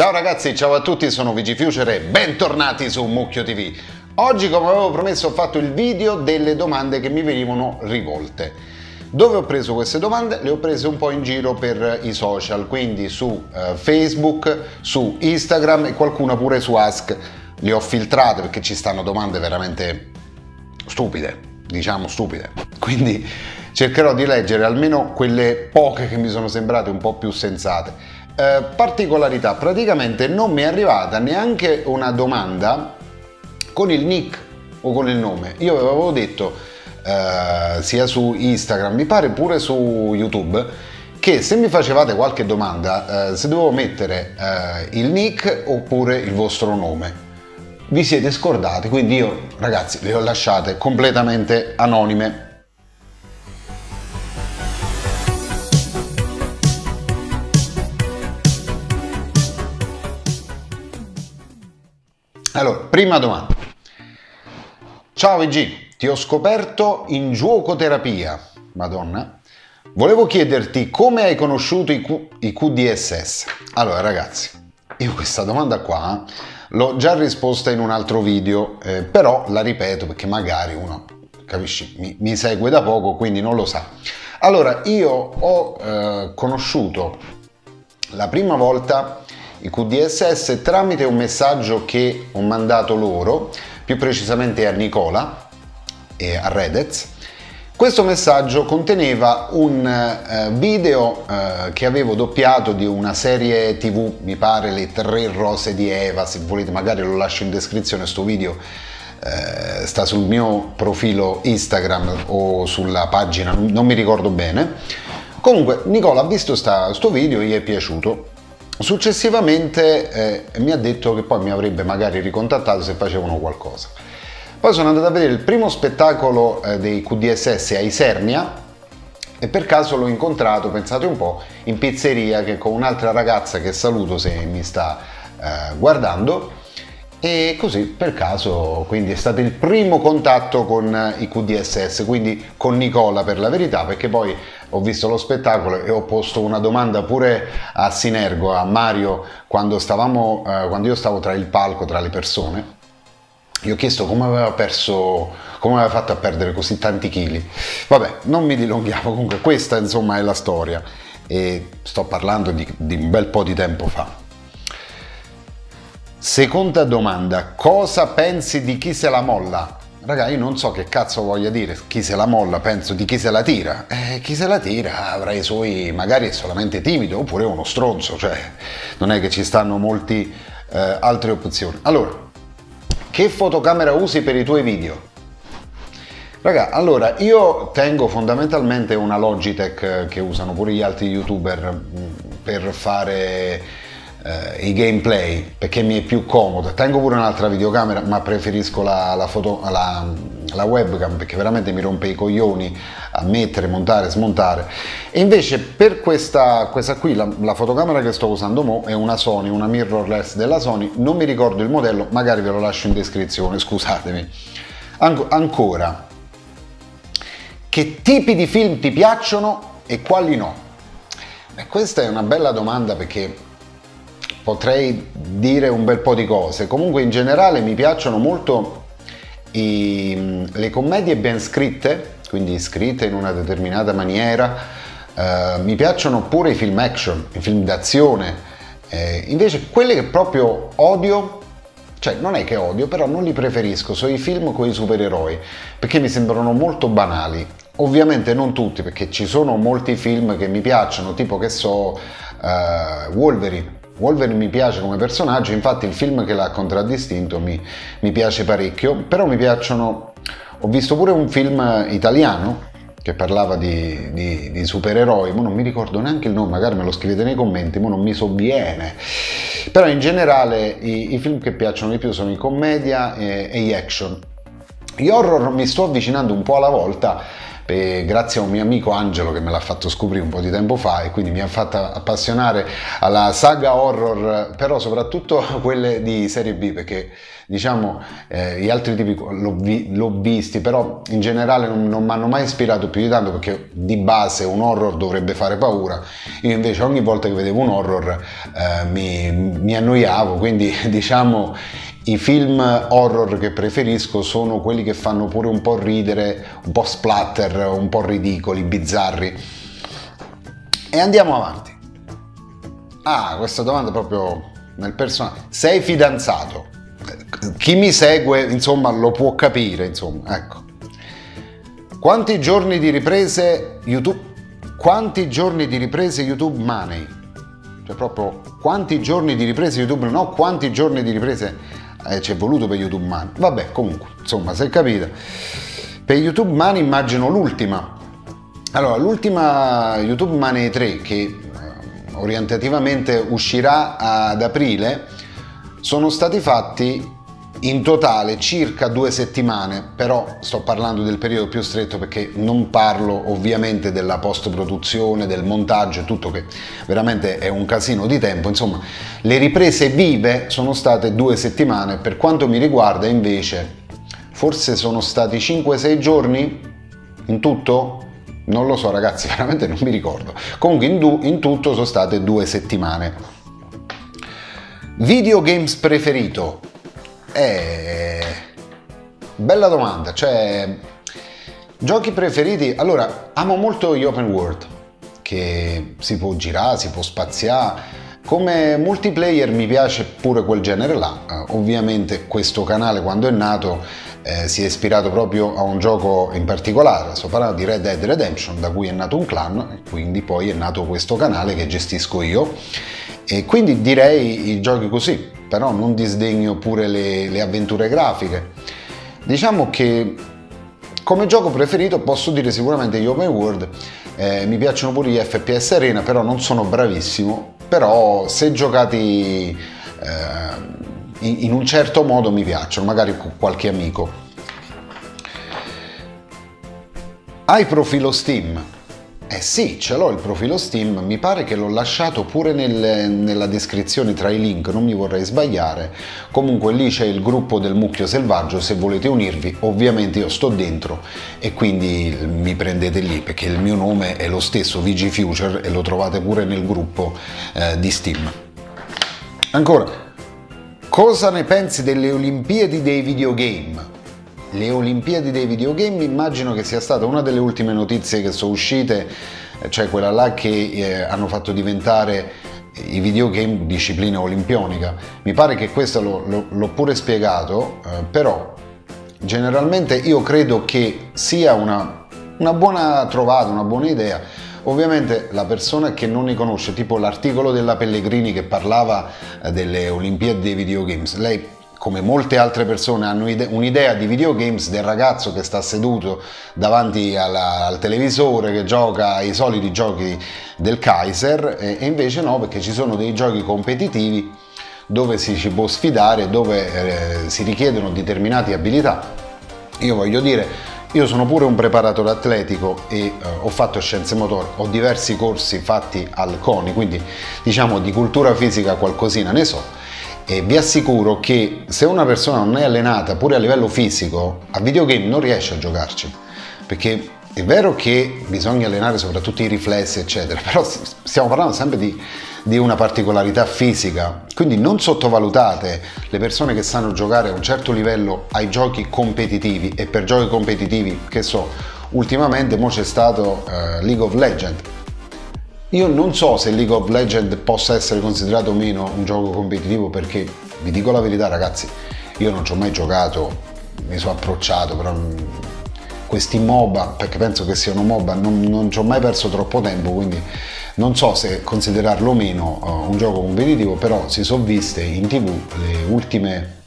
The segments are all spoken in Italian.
Ciao ragazzi, ciao a tutti, sono VGFuture e bentornati su Mucchio TV. Oggi, come avevo promesso, ho fatto il video delle domande che mi venivano rivolte. Dove ho preso queste domande? Le ho prese un po' in giro per i social, quindi su eh, Facebook, su Instagram e qualcuna pure su Ask. Le ho filtrate perché ci stanno domande veramente stupide, diciamo stupide. Quindi cercherò di leggere almeno quelle poche che mi sono sembrate un po' più sensate. Eh, particolarità, praticamente non mi è arrivata neanche una domanda con il nick o con il nome. Io avevo detto eh, sia su Instagram, mi pare pure su YouTube, che se mi facevate qualche domanda, eh, se dovevo mettere eh, il nick oppure il vostro nome. Vi siete scordati, quindi io ragazzi le ho lasciate completamente anonime prima domanda. Ciao VG, ti ho scoperto in giocoterapia. Madonna. Volevo chiederti come hai conosciuto i, Q- i QDSS. Allora ragazzi, io questa domanda qua eh, l'ho già risposta in un altro video, eh, però la ripeto perché magari uno, capisci, mi, mi, segue da poco, quindi non lo sa. Allora, io ho eh, conosciuto la prima volta i QDSS tramite un messaggio che ho mandato loro, più precisamente a Nicola e a Redez. Questo messaggio conteneva un uh, video uh, che avevo doppiato di una serie tv, mi pare Le tre rose di Eva, se volete magari lo lascio in descrizione, questo video uh, sta sul mio profilo Instagram o sulla pagina, non mi ricordo bene. Comunque Nicola ha visto questo video, gli è piaciuto Successivamente eh, mi ha detto che poi mi avrebbe magari ricontattato se facevano qualcosa. Poi sono andato a vedere il primo spettacolo eh, dei QDSS a Isernia e per caso l'ho incontrato, pensate un po', in pizzeria che con un'altra ragazza che saluto se mi sta eh, guardando e così per caso quindi è stato il primo contatto con i QDSS quindi con Nicola per la verità perché poi ho visto lo spettacolo e ho posto una domanda pure a Sinergo a Mario quando, stavamo, eh, quando io stavo tra il palco tra le persone gli ho chiesto come aveva perso come aveva fatto a perdere così tanti chili. Vabbè non mi dilunghiamo comunque questa insomma è la storia. E sto parlando di, di un bel po' di tempo fa Seconda domanda, cosa pensi di chi se la molla? Raga, io non so che cazzo voglia dire chi se la molla, penso di chi se la tira. Eh, chi se la tira avrà i suoi, magari è solamente timido oppure uno stronzo, cioè non è che ci stanno molte eh, altre opzioni. Allora, che fotocamera usi per i tuoi video? Raga, allora io tengo fondamentalmente una Logitech che usano pure gli altri youtuber mm, per fare eh, i gameplay perché mi è più comodo. Tengo pure un'altra videocamera, ma preferisco la, la, foto, la, la, webcam perché veramente mi rompe i coglioni a mettere, montare, smontare. E invece per questa, questa qui, la, fotocamera che sto usando mo è una Sony, una mirrorless della Sony, non mi ricordo il modello, magari ve lo lascio in descrizione, scusatemi. An- ancora, che tipi di film ti piacciono e quali no? E questa è una bella domanda perché potrei dire un bel po' di cose. Comunque in generale mi piacciono molto i, le commedie ben scritte, quindi scritte in una determinata maniera. Uh, mi piacciono pure i film action, i film d'azione. Eh, invece quelle che proprio odio, cioè non è che odio, però non li preferisco, sono i film con i supereroi, perché mi sembrano molto banali. Ovviamente non tutti, perché ci sono molti film che mi piacciono, tipo che so, uh, Wolverine Wolverine mi piace come personaggio, infatti il film che l'ha contraddistinto mi, mi piace parecchio, però mi piacciono... Ho visto pure un film italiano che parlava di, di, di, supereroi, ma non mi ricordo neanche il nome, magari me lo scrivete nei commenti, ma non mi sovviene. Però in generale i, i film che piacciono di più sono i commedia e, e gli action. Gli horror mi sto avvicinando un po' alla volta eh, grazie a un mio amico Angelo che me l'ha fatto scoprire un po' di tempo fa e quindi mi ha fatto appassionare alla saga horror, però soprattutto quelle di serie B perché diciamo eh, gli altri tipi l'ho, vi, l'ho, visti, però in generale non, non mi hanno mai ispirato più di tanto perché di base un horror dovrebbe fare paura. Io invece ogni volta che vedevo un horror eh, mi, mi annoiavo, quindi diciamo i film horror che preferisco sono quelli che fanno pure un po' ridere, un po' splatter, un po' ridicoli, bizzarri. E andiamo avanti. Ah, questa domanda proprio nel personaggio. Sei fidanzato? Chi mi segue, insomma, lo può capire, insomma, ecco. Quanti giorni di riprese YouTube? Quanti giorni di riprese YouTube Money? Cioè proprio quanti giorni di riprese YouTube, no quanti giorni di riprese eh, ci è voluto per YouTube Money. Vabbè, comunque, insomma, se capite. Per YouTube Money immagino l'ultima. Allora, l'ultima YouTube Money 3 che eh, orientativamente uscirà ad aprile sono stati fatti in totale circa due settimane, però sto parlando del periodo più stretto perché non parlo ovviamente della post-produzione, del montaggio, tutto che veramente è un casino di tempo. Insomma, le riprese vive sono state due settimane, per quanto mi riguarda invece forse sono stati 5-6 giorni in tutto? Non lo so ragazzi, veramente non mi ricordo. Comunque in, du- in tutto sono state due settimane. Videogames preferito? Eh, bella domanda, cioè giochi preferiti? Allora, amo molto gli open world, che si può girare, si può spaziare. Come multiplayer mi piace pure quel genere là. Uh, ovviamente questo canale quando è nato eh, si è ispirato proprio a un gioco in particolare, sto parlando di Red Dead Redemption, da cui è nato un clan, e quindi poi è nato questo canale che gestisco io. E quindi direi i giochi così, però non disdegno pure le, le avventure grafiche. Diciamo che come gioco preferito posso dire sicuramente gli open world, eh, mi piacciono pure gli FPS Arena, però non sono bravissimo, però se giocati eh, in, in un certo modo mi piacciono, magari con qualche amico. Hai profilo Steam? Eh sì, ce l'ho il profilo Steam, mi pare che l'ho lasciato pure nel, nella descrizione tra i link, non mi vorrei sbagliare. Comunque lì c'è il gruppo del Mucchio Selvaggio, se volete unirvi, ovviamente io sto dentro e quindi mi prendete lì perché il mio nome è lo stesso, VG Future, e lo trovate pure nel gruppo eh, di Steam. Ancora, cosa ne pensi delle Olimpiadi dei videogame? Le Olimpiadi dei videogame immagino che sia stata una delle ultime notizie che sono uscite, cioè quella là che eh, hanno fatto diventare i videogame disciplina olimpionica. Mi pare che questo lo, lo, l'ho pure spiegato, eh, però generalmente io credo che sia una, una buona trovata, una buona idea. Ovviamente la persona che non ne conosce, tipo l'articolo della Pellegrini che parlava eh, delle Olimpiadi dei videogames, lei come molte altre persone hanno un'idea di videogames del ragazzo che sta seduto davanti alla, al televisore che gioca i soliti giochi del Kaiser e, e, invece no perché ci sono dei giochi competitivi dove si ci può sfidare dove eh, si richiedono determinate abilità. Io voglio dire io sono pure un preparatore atletico e eh, ho fatto scienze motorie, ho diversi corsi fatti al CONI, quindi diciamo di cultura fisica qualcosina ne so e vi assicuro che se una persona non è allenata pure a livello fisico, a videogame non riesce a giocarci. Perché è vero che bisogna allenare soprattutto i riflessi, eccetera, però stiamo parlando sempre di, di una particolarità fisica, quindi non sottovalutate le persone che sanno giocare a un certo livello ai giochi competitivi e per giochi competitivi, che so, ultimamente mo c'è stato uh, League of Legends io non so se League of Legends possa essere considerato o meno un gioco competitivo perché, vi dico la verità ragazzi, io non ci ho mai giocato, mi sono approcciato, però questi MOBA, perché penso che siano MOBA, non, non ci ho mai perso troppo tempo, quindi non so se considerarlo o meno uh, un gioco competitivo, però si sono viste in tv le ultime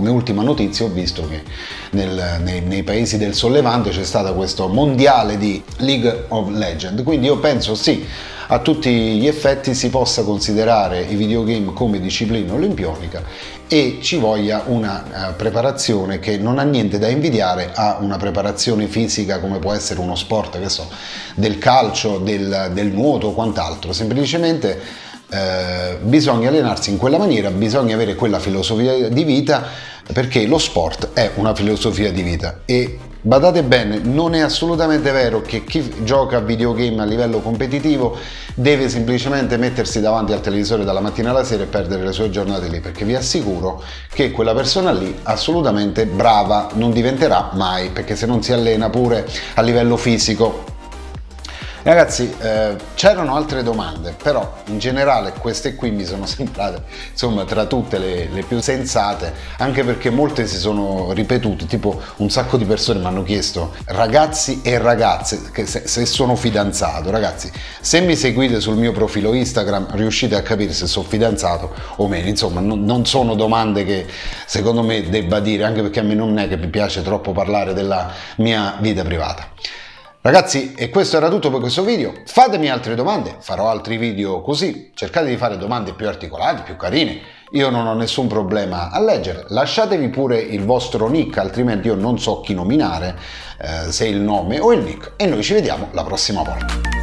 come ultima notizia ho visto che nel, nei, nei, paesi del sollevante c'è stato questo mondiale di League of Legends, quindi io penso sì, a tutti gli effetti si possa considerare i videogame come disciplina olimpionica e ci voglia una uh, preparazione che non ha niente da invidiare a una preparazione fisica come può essere uno sport, che so, del calcio, del, del nuoto o quant'altro, semplicemente eh, bisogna allenarsi in quella maniera, bisogna avere quella filosofia di vita perché lo sport è una filosofia di vita. E Badate bene, non è assolutamente vero che chi gioca a videogame a livello competitivo deve semplicemente mettersi davanti al televisore dalla mattina alla sera e perdere le sue giornate lì, perché vi assicuro che quella persona lì assolutamente brava non diventerà mai, perché se non si allena pure a livello fisico Ragazzi, eh, c'erano altre domande, però in generale queste qui mi sono sembrate, insomma, tra tutte le, le, più sensate, anche perché molte si sono ripetute, tipo un sacco di persone mi hanno chiesto, ragazzi e ragazze, se, se, sono fidanzato, ragazzi, se mi seguite sul mio profilo Instagram riuscite a capire se sono fidanzato o meno, insomma, non, non sono domande che secondo me debba dire, anche perché a me non è che mi piace troppo parlare della mia vita privata. Ragazzi, e questo era tutto per questo video. Fatemi altre domande, farò altri video così. Cercate di fare domande più articolate, più carine. Io non ho nessun problema a leggere. Lasciatevi pure il vostro nick, altrimenti io non so chi nominare, eh, se il nome o il nick. E noi ci vediamo la prossima volta.